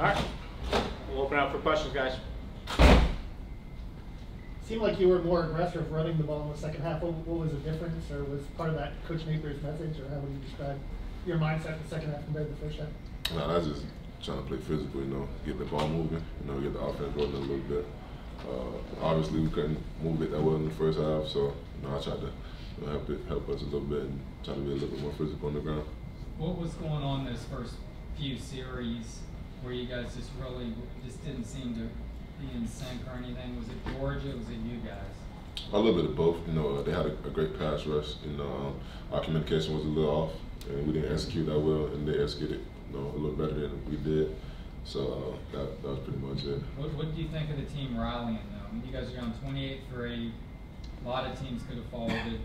All right, we'll open up for questions, guys. Seemed like you were more aggressive running the ball in the second half. What, what was the difference, or was part of that Coach Napier's message, or how would you describe your mindset in the second half compared to the first half? No, I was just trying to play physical, you know, get the ball moving, you know, get the offense rolling a little bit. Uh, obviously, we couldn't move it that well in the first half, so you know, I tried to you know, help it, help us a little bit and try to be a little bit more physical on the ground. What was going on those first few series where you guys just really just didn't seem to be in sync or anything? Was it Georgia? Was it you guys? A little bit of both. You know, they had a, a great pass rush. You know, um, our communication was a little off, and we didn't execute that well, and they executed you know a little better than we did. So uh, that, that was pretty much it. What, what do you think of the team rallying though? I mean, you guys are on 28 for A lot of teams could have followed it.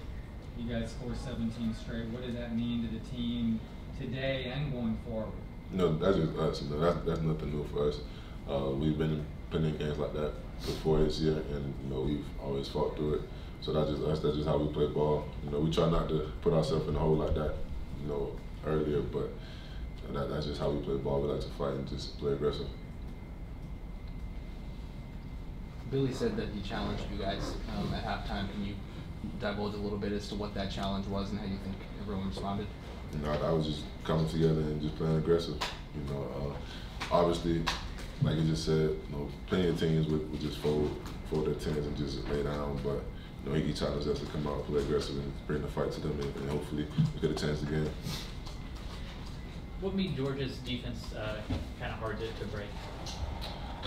You guys scored 17 straight. What does that mean to the team today and going forward? No, that's just us. You know, that's that's nothing new for us. Uh, we've been in games like that before this year, and you know we've always fought through it. So that's just us. That's just how we play ball. You know, we try not to put ourselves in a hole like that. You know, earlier, but that, that's just how we play ball. We like to fight and just play aggressive. Billy said that he challenged you guys um, at halftime. Can you divulge a little bit as to what that challenge was and how you think everyone responded? You know, I, I was just coming together and just playing aggressive. You know, uh, obviously, like you just said, you know, plenty of teams would, would just fold, fold their tens and just lay down, but you know, he challenged us to come out, play aggressive, and bring the fight to them, and, and hopefully we get a chance again. What made Georgia's defense uh, kind of hard to, to break?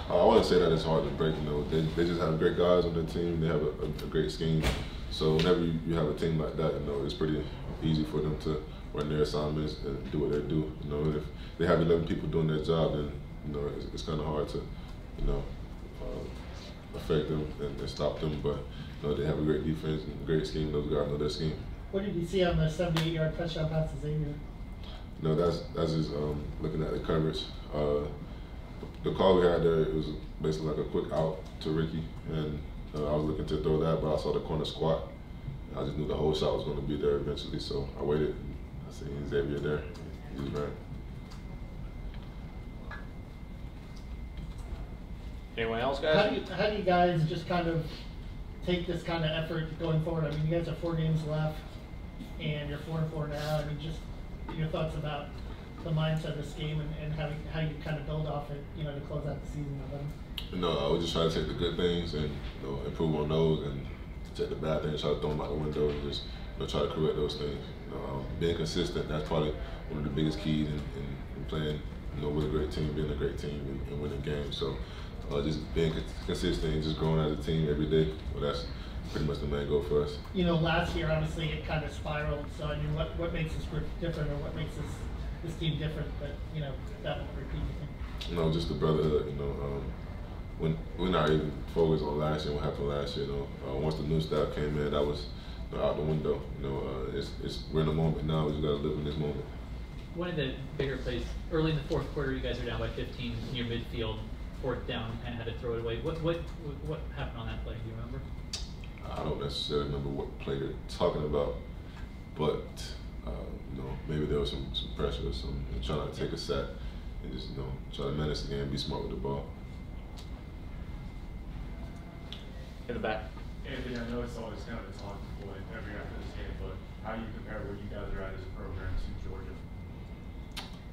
I wouldn't say that it's hard to break. You know, they, they just have great guys on their team. They have a, a, a great scheme. So whenever you, you, have a team like that, you know, it's pretty easy for them to run their assignments and do what they do. You know, if they have 11 people doing their job, then you know it's, it's kind of hard to, you know, uh, affect them and, and, stop them. But you know, they have a great defense and great scheme. Those guys know their scheme. What did you see on the 78-yard touchdown pass to Xavier? No, that's that's just um, looking at the coverage. Uh, the call we had there it was basically like a quick out to Ricky, and uh, I was looking to throw that, but I saw the corner squat. I just knew the hole shot was going to be there eventually, so I waited. I seen Xavier there. He was ran. Anyone else, guys? How do, you, how do you guys just kind of take this kind of effort going forward? I mean, you guys have four games left, and you're four and four now. I mean, just your thoughts about the mindset of this game and, and how, how you kind of build off it, you know, to close out the season with them? No, I was just trying to take the good things and you know improve on those, and take the bad things, try to throw them out the window, and just you know, try to correct those things. Um, being consistent, that's probably one of the biggest keys in, in, in, playing, you know, with a great team, being a great team, and, and winning games. So, uh, just being consistent and just growing as a team every day. Well, that's pretty much the main goal for us. You know, last year obviously it kind of spiraled. So I mean, what what makes this group different, or what makes this this team different that you know that won't repeat? You know, just the brotherhood. You know, um, when we're not even focused on last year, what happened last year. You know, uh, once the new staff came in, that was out the window. You know, uh, it's it's we're in the moment now. We just got to live in this moment. One of the bigger plays early in the fourth quarter, you guys are down by 15 near midfield, fourth down, and had to throw it away. What what what happened on that play? Do you remember? I don't necessarily remember what play they're talking about, but uh, you know maybe there was some, some pressure or some you know, trying to take a set and just you know try to manage the game, be smart with the ball. In the back. Anthony, I know it's always kind of a talking point every after this game, but how do you compare where you guys are at as a program to Georgia?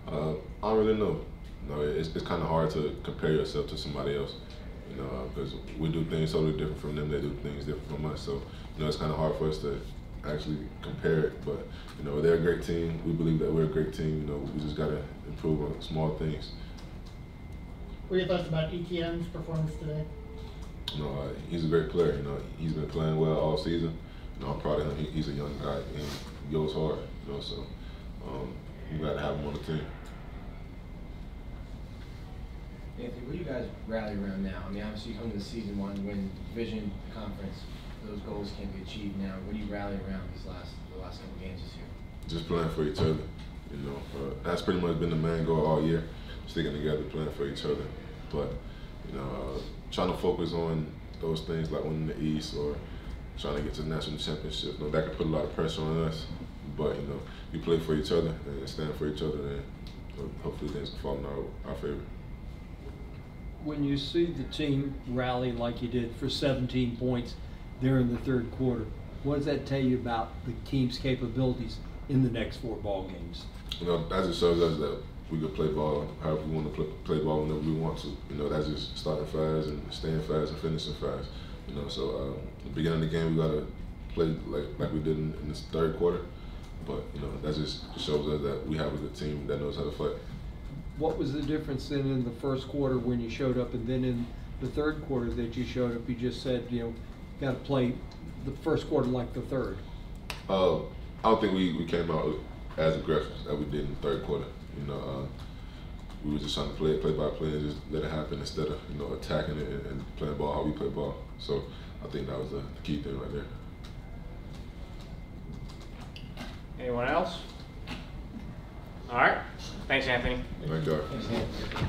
Uh, I don't really know. No, it's, it's kind of hard to compare yourself to somebody else you know, because uh, we do things totally different from them. They do things different from us. So, you know, it's kind of hard for us to actually compare it. But, you know, they're a great team. We believe that we're a great team. You know, we just got to improve on small things. What are your thoughts about Etienne's performance today? You he's a great player. You know, he's been playing well all season. You know, I'm proud of him. He's a young guy and he goes hard. You know, so um, we got to have him on the team. Anthony, what do you guys rally around now? I mean, obviously you come to the season one, win division, conference. Those goals can't be achieved now. What do you rally around these last the last couple games this year? Just playing for each other. You know, uh, that's pretty much been the main goal all year, sticking together, playing for each other. But you know, uh, trying to focus on those things like winning the East or trying to get to the national championship. You know, that could put a lot of pressure on us. But you know, we play for each other and stand for each other, and hopefully things can fall in our, our favor. when you see the team rally like you did for 17 points there in the third quarter, what does that tell you about the team's capabilities in the next four ball games? You know, that just shows us that we could play ball however we want to play, play ball whenever we want to. You know, that's just starting fast and staying fast and finishing fast. You know, so um, the beginning of the game we gotta play like like we did in, in this third quarter. But you know, that just shows us that we have a good team that knows how to fight. What was the difference then in the first quarter when you showed up, and then in the third quarter that you showed up? You just said, you know, got to play the first quarter like the third. Uh, I don't think we, we came out as aggressive as we did in the third quarter. You know, uh, we were just trying to play it play by play and just let it happen instead of you know attacking it and, and playing ball how we play ball. So I think that was the key thing right there. Anyone else? All right. Thanks, Anthony. Thank God. Thanks, Anthony.